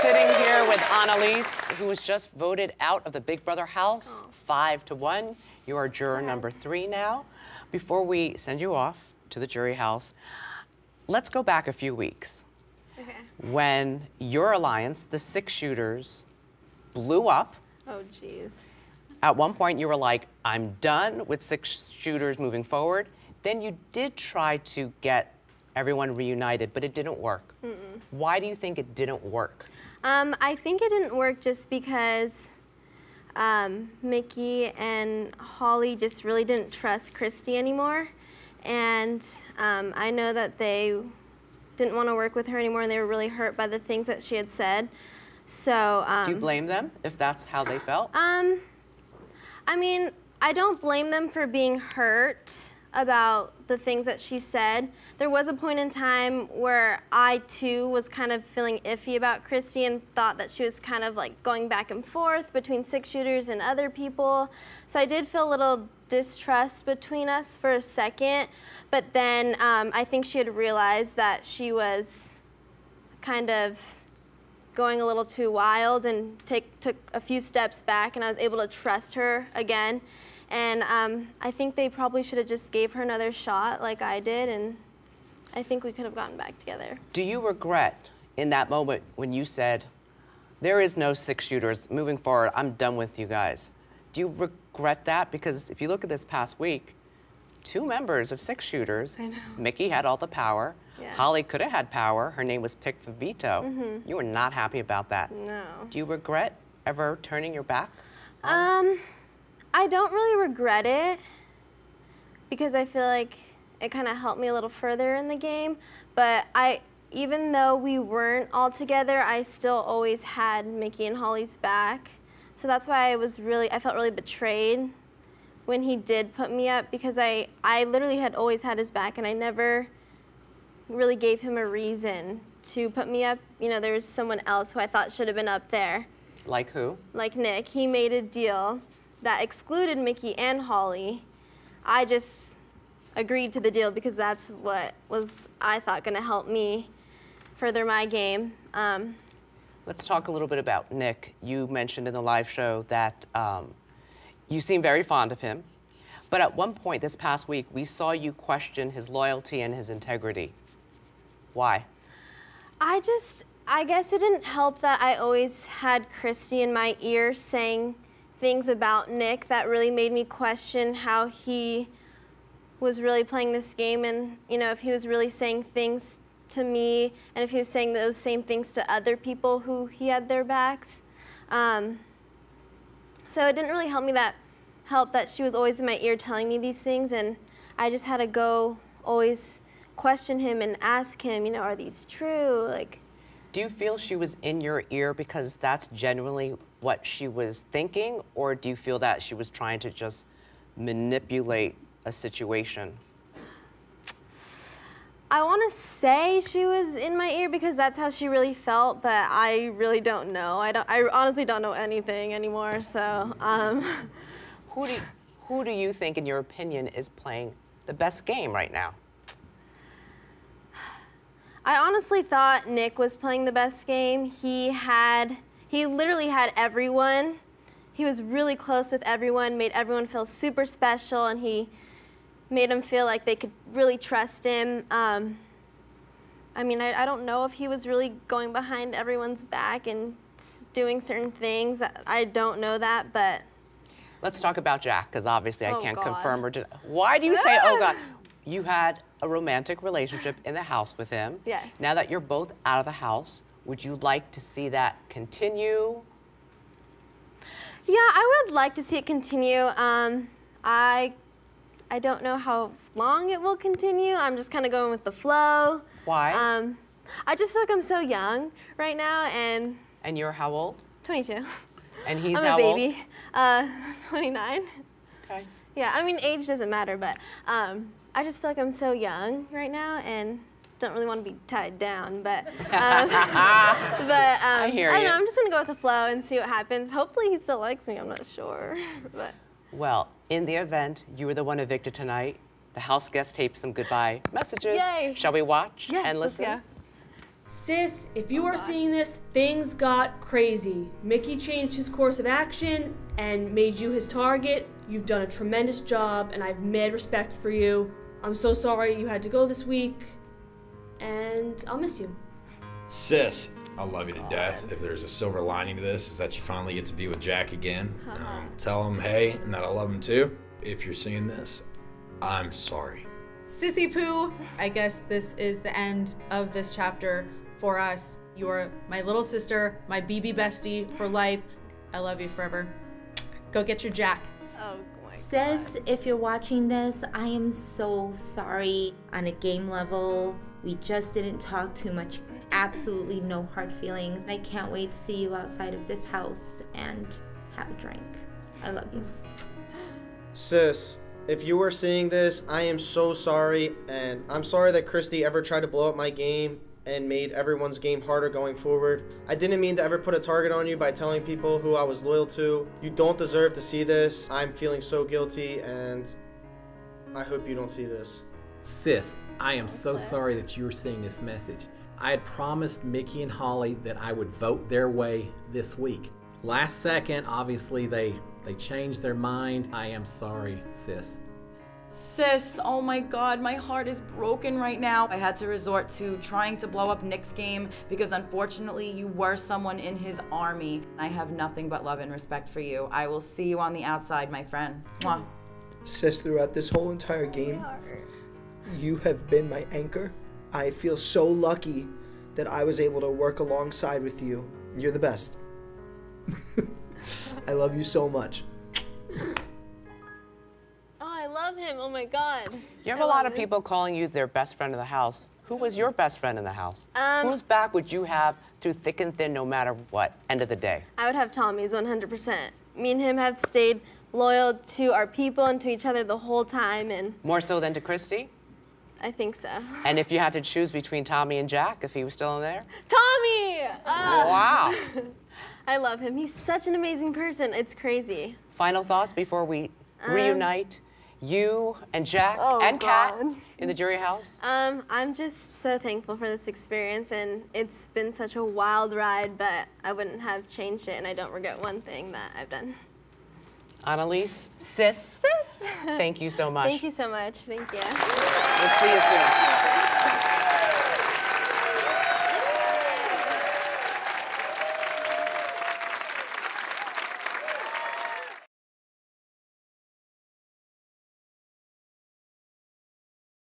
sitting here with Analyse, who was just voted out of the Big Brother house, five to one. You are juror number three now. Before we send you off to the jury house, let's go back a few weeks Okay. when your alliance, the Six Shooters, blew up. Oh, jeez. At one point, you were like, I'm done with Six Shooters moving forward. Then you did try to get everyone reunited, but it didn't work. Why do you think it didn't work? Um, I think it didn't work just because um, Michie and Holly just really didn't trust Christie anymore. And um, I know that they didn't want to work with her anymore and they were really hurt by the things that she had said. So, um, Do you blame them if that's how they felt? Um, I mean, I don't blame them for being hurt about the things that she said. There was a point in time where I too was kind of feeling iffy about Christie and thought that she was kind of like going back and forth between six shooters and other people. So I did feel a little distrust between us for a second, but then um, I think she had realized that she was kind of going a little too wild and take, took a few steps back and I was able to trust her again. And um, I think they probably should have just gave her another shot like I did and I think we could have gotten back together. Do you regret in that moment when you said, there is no six shooters moving forward, I'm done with you guys? Do you regret that? Because if you look at this past week, two members of six shooters, I know. Michie had all the power. Yeah. Holly could have had power. Her name was picked for veto. You were not happy about that. No. Do you regret ever turning your back? Um, I don't really regret it because I feel like it kind of helped me a little further in the game. But I, even though we weren't all together, I still always had Michie and Holly's back. So that's why I was really, I felt really betrayed when he did put me up because I, I literally had always had his back and I never really gave him a reason to put me up. You know, there was someone else who I thought should have been up there Like who? like Nick, he made a deal that excluded Michie and Holly. I just agreed to the deal because that's what was I thought going to help me further my game. Um, Let's talk a little bit about Nick. You mentioned in the live show that um, you seem very fond of him, but at one point this past week, we saw you question his loyalty and his integrity. Why? I just, I guess it didn't help that I always had Christie in my ear saying things about Nick that really made me question how he was really playing this game and, you know, if he was really saying things to me and if he was saying those same things to other people who he had their backs. Um, so it didn't really help me that help that she was always in my ear telling me these things and I just had to go always question him and ask him, you know, are these true? Like Do you feel she was in your ear because that's genuinely what she was thinking, or do you feel that she was trying to just manipulate a situation? I want to say she was in my ear because that's how she really felt, but I really don't know. I don't. I honestly don't know anything anymore. So, um, Who do you, who do you think, in your opinion, is playing the best game right now? I honestly thought Nick was playing the best game. He had, he literally had everyone. He was really close with everyone, made everyone feel super special, and he made them feel like they could really trust him. Um, I mean, I, I don't know if he was really going behind everyone's back and doing certain things. I- I don't know that, but Let's talk about Jack, because obviously I Oh, can't God. confirm or deny. Why do you say, oh God? You had a romantic relationship in the house with him. Yes. Now that you're both out of the house, would you like to see that continue? Yeah, I would like to see it continue. Um, I, I don't know how long it will continue. I'm just kind of going with the flow. Why? Um, I just feel like I'm so young right now, and and you're how old? 22. And he's I'm how a old? baby. Uh, 29. Okay. Yeah, I mean age doesn't matter, but um, I just feel like I'm so young right now, and don't really want to be tied down. But um, but um, I hear don't you. know. I'm just gonna go with the flow and see what happens. Hopefully he still likes me. I'm not sure, but. Well, in the event you were the one evicted tonight, the house guest taped some goodbye messages. Yay. Shall we watch Yes, and let's listen? go. Sis, if you are seeing this, things got crazy. Michie changed his course of action and made you his target. You've done a tremendous job, and I have mad respect for you. I'm so sorry you had to go this week, and I'll miss you. Sis, I love you to death. If there's a silver lining to this, is that you finally get to be with Jack again. Um, tell him, hey, and that I love him too. If you're seeing this, I'm sorry. Sissy Poo, I guess this is the end of this chapter for us. You're my little sister, my BB bestie for life. I love you forever. Go get your Jack. Oh my Sis, if you're watching this, I am so sorry. On a game level, we just didn't talk too much. Absolutely no hard feelings. I can't wait to see you outside of this house and have a drink. I love you. Sis, if you were seeing this, I am so sorry, and I'm sorry that Christie ever tried to blow up my game and made everyone's game harder going forward. I didn't mean to ever put a target on you by telling people who I was loyal to. You don't deserve to see this. I'm feeling so guilty, and I hope you don't see this. Sis, I am so sorry that you are seeing this message. I had promised Michie and Holly that I would vote their way this week. Last second, obviously they they changed their mind. I am sorry, sis. Sis, oh my god, my heart is broken right now. I had to resort to trying to blow up Nick's game because unfortunately you were someone in his army. I have nothing but love and respect for you. I will see you on the outside, my friend. Mwah. Sis, throughout this whole entire game, you have been my anchor. I feel so lucky that I was able to work alongside with you. You're the best. I love you so much. Oh, I love him. Oh my god. You have I a lot of him. people calling you their best friend in the house. Who was your best friend in the house? Um, Whose back would you have through thick and thin, no matter what? End of the day. I would have Tommy's 100%. Me and him have stayed loyal to our people and to each other the whole time, and More so than to Christie. I think so. And if you had to choose between Tommy and Jack, if he was still in there, Tommy! Uh, wow. I love him. He's such an amazing person. It's crazy. Final thoughts before we reunite you and Jack oh, and Kat God. in the jury house. Um, I'm just so thankful for this experience, and it's been such a wild ride, but I wouldn't have changed it, and I don't regret one thing that I've done. Analyse, sis, Sis. thank you so much. Thank you so much. Thank you. We'll see you soon.